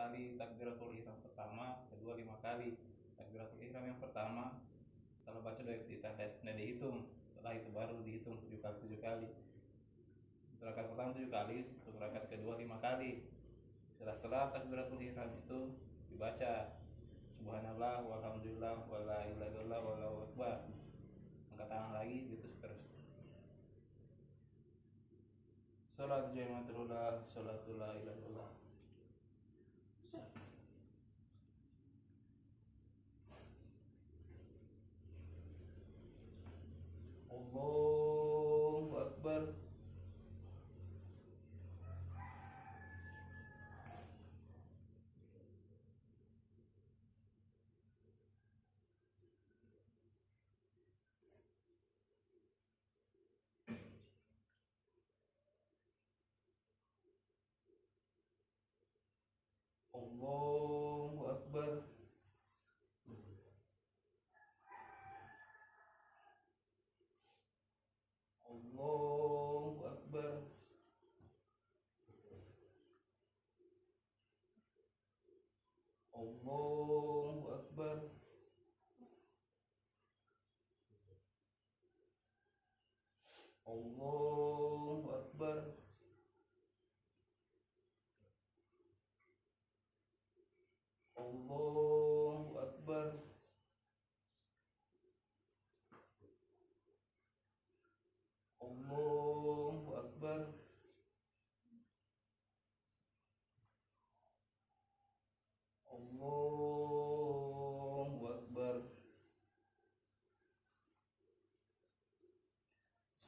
kali takbiratul ihram pertama kedua lima kali takbiratul ihram yang pertama. Kalau baca doa iftitah tidak dihitung. Setelah itu baru dihitung tujuh kali tujuh kali. Untuk rakaat pertama tujuh kali untuk rakaat kedua lima kali. Setelah setelah takbiratul ihram itu dibaca. Subhanallah walhamdulillah wala ilaha illallah angkat tangan lagi gitu seterusnya Salat jamaatullah, salatullah ilallah. Allahu Akbar. Allahu Akbar. Allahu Akbar. Allahu Akbar. Allahu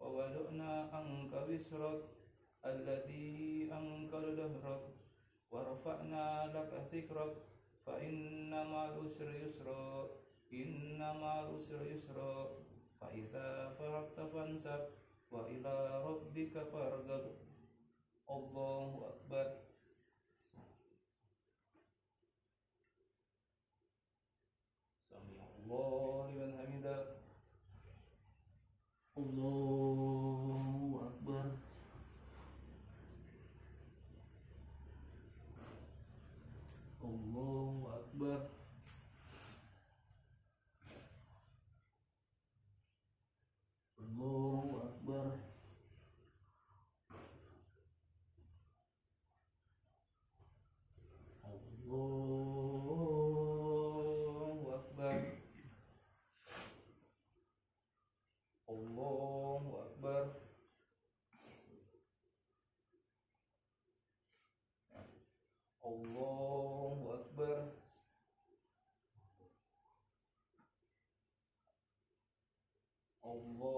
ووضعنا عنك وزرك الذي أنكر ظهرك ورفعنا لك ذكرك فإن مع العسر يسرا إن مع العسر يسرا فإذا فرغت فانسب وإلى ربك فارغب الله أكبر Allahu akbar. Allahu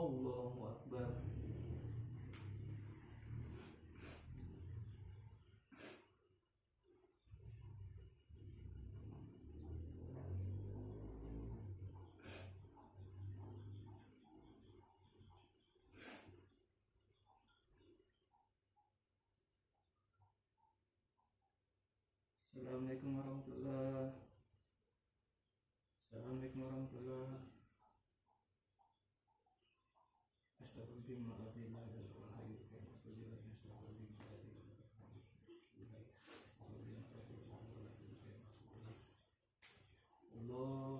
Allahu Akbar. Assalamualaikum warahmatullahi wabarakatuh Allah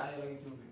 আরে রয়েছে